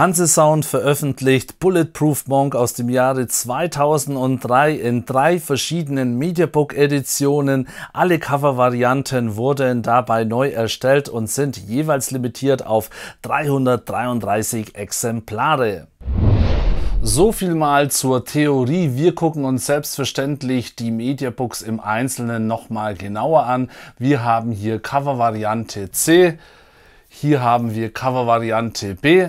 Hanse Sound veröffentlicht Bulletproof Monk aus dem Jahre 2003 in drei verschiedenen Mediabook Editionen. Alle Covervarianten wurden dabei neu erstellt und sind jeweils limitiert auf 333 Exemplare. So viel mal zur Theorie. Wir gucken uns selbstverständlich die Mediabooks im Einzelnen nochmal genauer an. Wir haben hier Covervariante C, hier haben wir Covervariante B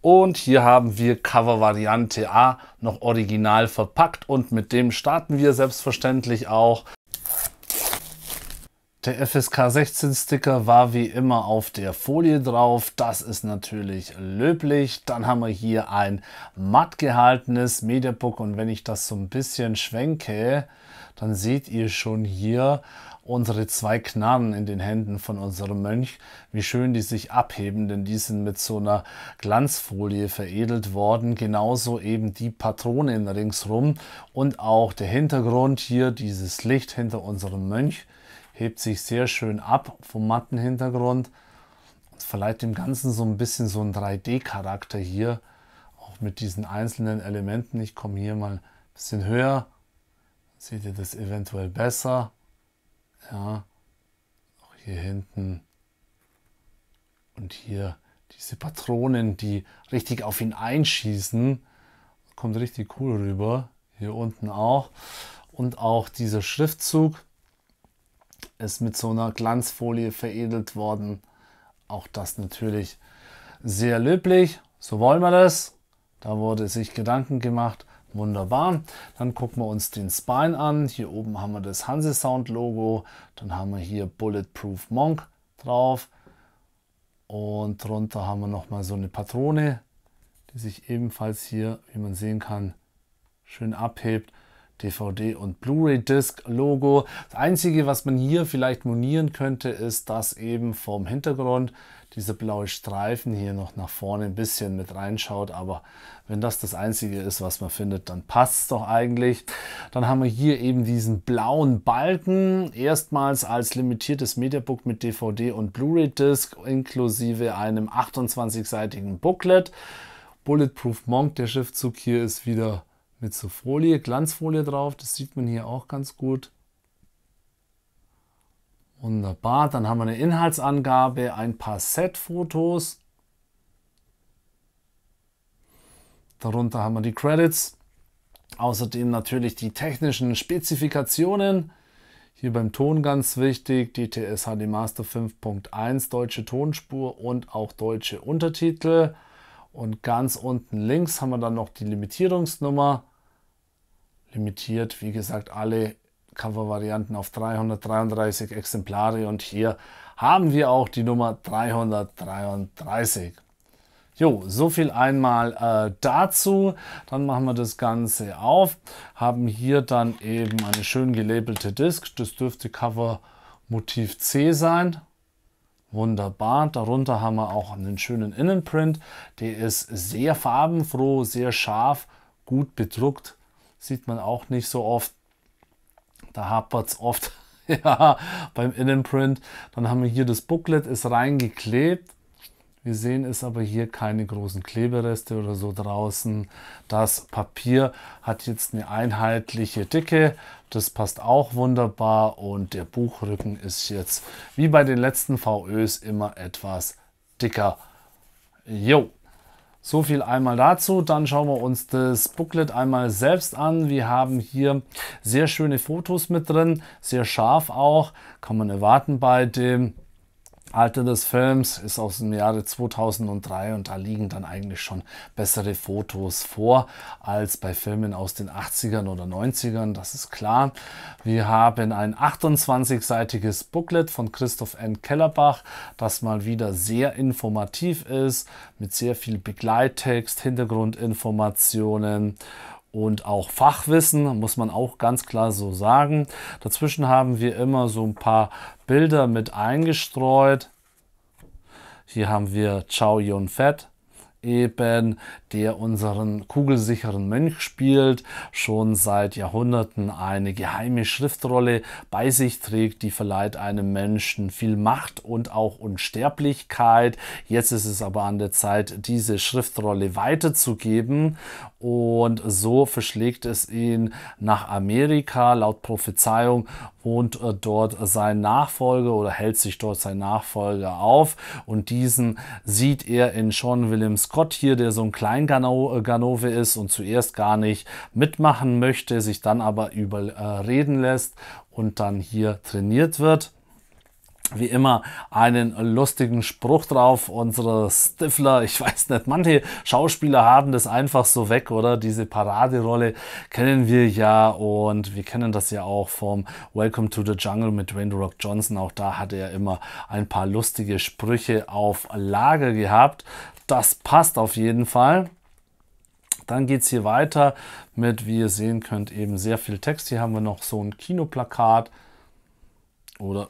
und hier haben wir Cover-Variante A noch original verpackt und mit dem starten wir selbstverständlich auch. Der FSK 16 Sticker war wie immer auf der Folie drauf. Das ist natürlich löblich. Dann haben wir hier ein matt gehaltenes Mediabook und wenn ich das so ein bisschen schwenke, dann seht ihr schon hier unsere zwei Knarren in den Händen von unserem Mönch, wie schön die sich abheben, denn die sind mit so einer Glanzfolie veredelt worden. Genauso eben die Patronen ringsrum und auch der Hintergrund hier, dieses Licht hinter unserem Mönch, hebt sich sehr schön ab vom matten Hintergrund und verleiht dem Ganzen so ein bisschen so einen 3D-Charakter hier, auch mit diesen einzelnen Elementen. Ich komme hier mal ein bisschen höher, seht ihr das eventuell besser. Ja, auch hier hinten und hier diese Patronen, die richtig auf ihn einschießen. Kommt richtig cool rüber. Hier unten auch. Und auch dieser Schriftzug ist mit so einer Glanzfolie veredelt worden. Auch das natürlich sehr löblich. So wollen wir das. Da wurde sich Gedanken gemacht. Wunderbar. Dann gucken wir uns den Spine an. Hier oben haben wir das Hanse Sound Logo. Dann haben wir hier Bulletproof Monk drauf. Und drunter haben wir nochmal so eine Patrone, die sich ebenfalls hier, wie man sehen kann, schön abhebt. DVD und Blu-ray Disc Logo. Das einzige, was man hier vielleicht monieren könnte, ist, dass eben vom Hintergrund dieser blaue Streifen hier noch nach vorne ein bisschen mit reinschaut. Aber wenn das das einzige ist, was man findet, dann passt es doch eigentlich. Dann haben wir hier eben diesen blauen Balken, erstmals als limitiertes Mediabook mit DVD und Blu-ray Disc inklusive einem 28-seitigen Booklet. Bulletproof Monk, der Schriftzug hier ist wieder mit so Folie, Glanzfolie drauf. Das sieht man hier auch ganz gut. Wunderbar. Dann haben wir eine Inhaltsangabe, ein paar Set-Fotos. Darunter haben wir die Credits. Außerdem natürlich die technischen Spezifikationen. Hier beim Ton ganz wichtig, DTS HD Master 5.1, deutsche Tonspur und auch deutsche Untertitel. Und ganz unten links haben wir dann noch die Limitierungsnummer. Limitiert, wie gesagt, alle Cover-Varianten auf 333 Exemplare. Und hier haben wir auch die Nummer 333. Jo, so viel einmal äh, dazu. Dann machen wir das Ganze auf. Haben hier dann eben eine schön gelabelte Disk. Das dürfte Cover Motiv C sein. Wunderbar. Darunter haben wir auch einen schönen Innenprint. Der ist sehr farbenfroh, sehr scharf, gut bedruckt. Sieht man auch nicht so oft. Da hapert es oft ja, beim Innenprint. Dann haben wir hier das Booklet, ist reingeklebt. Wir sehen es aber hier keine großen Klebereste oder so draußen. Das Papier hat jetzt eine einheitliche Dicke. Das passt auch wunderbar und der Buchrücken ist jetzt wie bei den letzten VÖs immer etwas dicker. Jo, so viel einmal dazu. Dann schauen wir uns das Booklet einmal selbst an. Wir haben hier sehr schöne Fotos mit drin, sehr scharf auch. Kann man erwarten bei dem Alter des Films ist aus dem Jahre 2003 und da liegen dann eigentlich schon bessere Fotos vor als bei Filmen aus den 80ern oder 90ern, das ist klar. Wir haben ein 28-seitiges Booklet von Christoph N. Kellerbach, das mal wieder sehr informativ ist, mit sehr viel Begleittext, Hintergrundinformationen und auch Fachwissen, muss man auch ganz klar so sagen. Dazwischen haben wir immer so ein paar Bilder mit eingestreut. Hier haben wir Chow Yun Fat eben, der unseren kugelsicheren Mönch spielt, schon seit Jahrhunderten eine geheime Schriftrolle bei sich trägt, die verleiht einem Menschen viel Macht und auch Unsterblichkeit. Jetzt ist es aber an der Zeit, diese Schriftrolle weiterzugeben und so verschlägt es ihn nach Amerika. Laut Prophezeiung wohnt dort sein Nachfolger oder hält sich dort sein Nachfolger auf und diesen sieht er in Sean William Scott hier, der so ein Kleinganove ist und zuerst gar nicht mitmachen möchte, sich dann aber überreden lässt und dann hier trainiert wird wie immer einen lustigen Spruch drauf. Unsere Stifler, ich weiß nicht, manche Schauspieler haben das einfach so weg, oder? Diese Paraderolle kennen wir ja und wir kennen das ja auch vom Welcome to the Jungle mit Dwayne Rock Johnson. Auch da hat er immer ein paar lustige Sprüche auf Lager gehabt. Das passt auf jeden Fall. Dann geht es hier weiter mit, wie ihr sehen könnt, eben sehr viel Text. Hier haben wir noch so ein Kinoplakat oder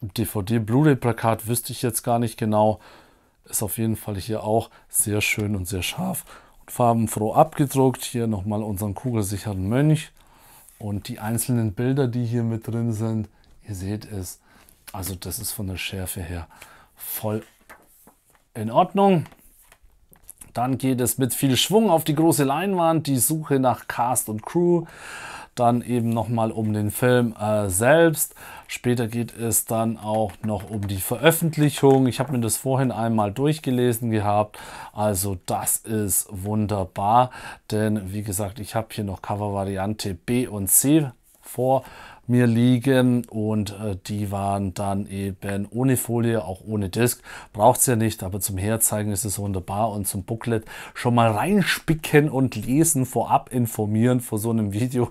DVD Blu-ray-Plakat wüsste ich jetzt gar nicht genau. Ist auf jeden Fall hier auch sehr schön und sehr scharf und farbenfroh abgedruckt. Hier nochmal unseren kugelsicheren Mönch und die einzelnen Bilder, die hier mit drin sind. Ihr seht es. Also das ist von der Schärfe her voll in Ordnung. Dann geht es mit viel Schwung auf die große Leinwand, die Suche nach Cast und Crew dann eben nochmal um den Film äh, selbst. Später geht es dann auch noch um die Veröffentlichung. Ich habe mir das vorhin einmal durchgelesen gehabt. Also das ist wunderbar, denn wie gesagt, ich habe hier noch Cover-Variante B und C vor mir liegen und äh, die waren dann eben ohne Folie, auch ohne Disc. Braucht es ja nicht, aber zum Herzeigen ist es wunderbar und zum Booklet schon mal reinspicken und lesen, vorab informieren vor so einem Video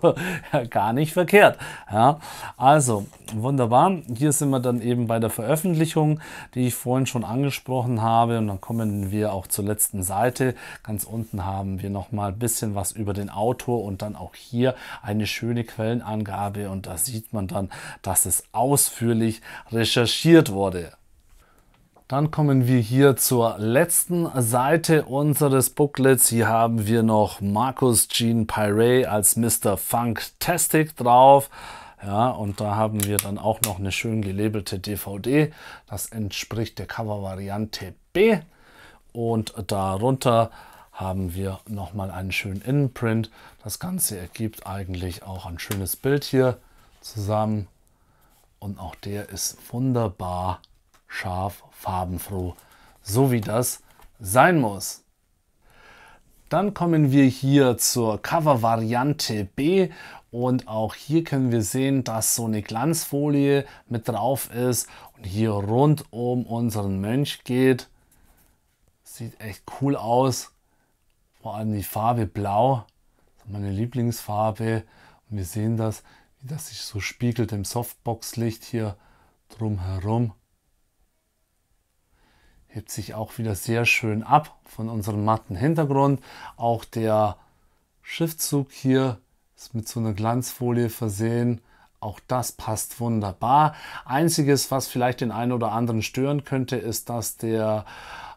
gar nicht verkehrt. Ja, also wunderbar. Hier sind wir dann eben bei der Veröffentlichung, die ich vorhin schon angesprochen habe und dann kommen wir auch zur letzten Seite. Ganz unten haben wir noch mal ein bisschen was über den Autor und dann auch hier eine schöne Quellenangabe und das sieht man dann, dass es ausführlich recherchiert wurde. Dann kommen wir hier zur letzten Seite unseres Booklets. Hier haben wir noch Markus Jean Pirey als Mr. Funktastic drauf. Ja, und da haben wir dann auch noch eine schön gelabelte DVD. Das entspricht der Cover-Variante B. Und darunter haben wir nochmal einen schönen Innenprint. Das Ganze ergibt eigentlich auch ein schönes Bild hier zusammen. Und auch der ist wunderbar scharf, farbenfroh, so wie das sein muss. Dann kommen wir hier zur Cover-Variante B und auch hier können wir sehen, dass so eine Glanzfolie mit drauf ist und hier rund um unseren Mönch geht. Sieht echt cool aus. Vor allem die Farbe Blau, meine Lieblingsfarbe. Und wir sehen das, wie das sich so spiegelt im Softbox-Licht hier drumherum. Hebt sich auch wieder sehr schön ab von unserem matten Hintergrund. Auch der Schriftzug hier ist mit so einer Glanzfolie versehen. Auch das passt wunderbar. Einziges, was vielleicht den einen oder anderen stören könnte, ist, dass der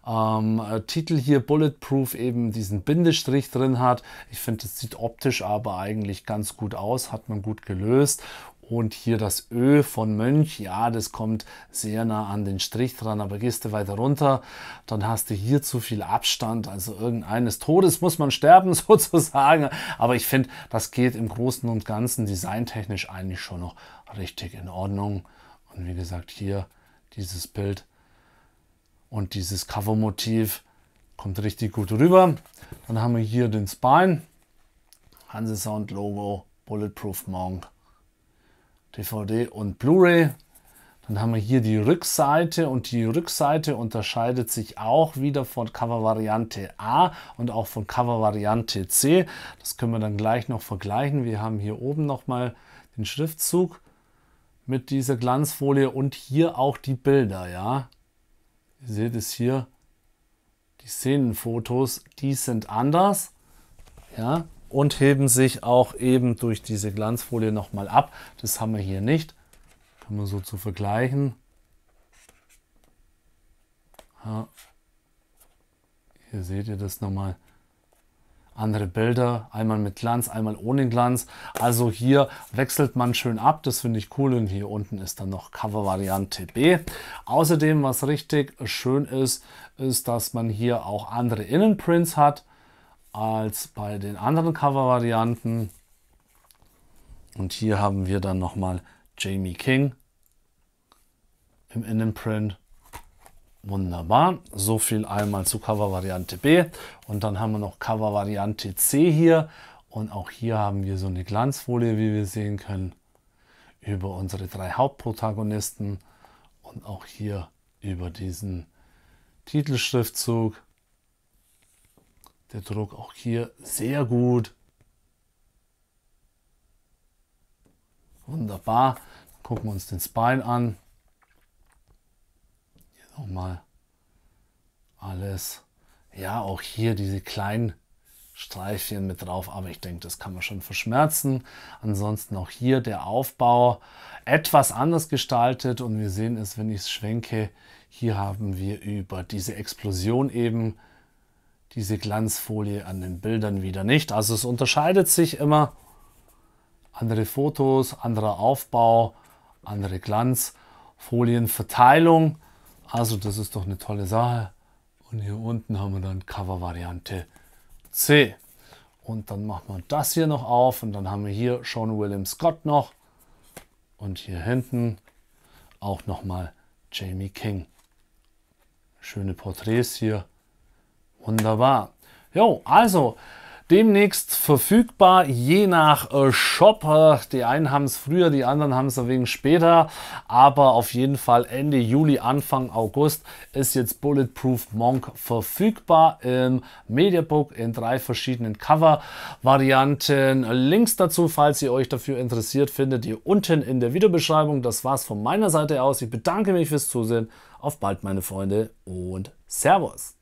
ähm, äh, Titel hier Bulletproof eben diesen Bindestrich drin hat. Ich finde, es sieht optisch aber eigentlich ganz gut aus, hat man gut gelöst. Und hier das Ö von Mönch, ja, das kommt sehr nah an den Strich dran, aber gehst du weiter runter, dann hast du hier zu viel Abstand. Also irgendeines Todes muss man sterben sozusagen. Aber ich finde, das geht im Großen und Ganzen designtechnisch eigentlich schon noch richtig in Ordnung. Und wie gesagt, hier dieses Bild und dieses Covermotiv kommt richtig gut rüber. Dann haben wir hier den Spine, Hanse Sound Logo, Bulletproof Monk, DVD und Blu-ray. Dann haben wir hier die Rückseite und die Rückseite unterscheidet sich auch wieder von Cover-Variante A und auch von Cover-Variante C. Das können wir dann gleich noch vergleichen. Wir haben hier oben nochmal den Schriftzug mit dieser Glanzfolie und hier auch die Bilder, ja. Ihr seht es hier, die Szenenfotos, die sind anders ja, und heben sich auch eben durch diese Glanzfolie nochmal ab. Das haben wir hier nicht. Kann man so zu vergleichen. Ja. Hier seht ihr das nochmal andere Bilder, einmal mit Glanz, einmal ohne Glanz. Also hier wechselt man schön ab, das finde ich cool und hier unten ist dann noch Cover-Variante B. Außerdem, was richtig schön ist, ist, dass man hier auch andere Innenprints hat als bei den anderen Cover-Varianten. Und hier haben wir dann nochmal Jamie King im Innenprint. Wunderbar. So viel einmal zu Cover-Variante B. Und dann haben wir noch Cover-Variante C hier. Und auch hier haben wir so eine Glanzfolie, wie wir sehen können, über unsere drei Hauptprotagonisten. Und auch hier über diesen Titelschriftzug. Der Druck auch hier sehr gut. Wunderbar. Gucken wir uns den Spine an nochmal alles. Ja, auch hier diese kleinen Streifchen mit drauf, aber ich denke, das kann man schon verschmerzen. Ansonsten auch hier der Aufbau etwas anders gestaltet und wir sehen es, wenn ich es schwenke, hier haben wir über diese Explosion eben diese Glanzfolie an den Bildern wieder nicht. Also es unterscheidet sich immer. Andere Fotos, anderer Aufbau, andere Glanzfolienverteilung. Also das ist doch eine tolle Sache. Und hier unten haben wir dann Cover-Variante C. Und dann machen wir das hier noch auf und dann haben wir hier Sean William Scott noch. Und hier hinten auch nochmal Jamie King. Schöne Porträts hier. Wunderbar. Jo, also demnächst verfügbar, je nach äh, Shop. Die einen haben es früher, die anderen haben es ein wenig später. Aber auf jeden Fall Ende Juli, Anfang August ist jetzt Bulletproof Monk verfügbar im Mediabook in drei verschiedenen Cover-Varianten. Links dazu, falls ihr euch dafür interessiert, findet ihr unten in der Videobeschreibung. Das war's von meiner Seite aus. Ich bedanke mich fürs Zusehen. Auf bald, meine Freunde, und Servus.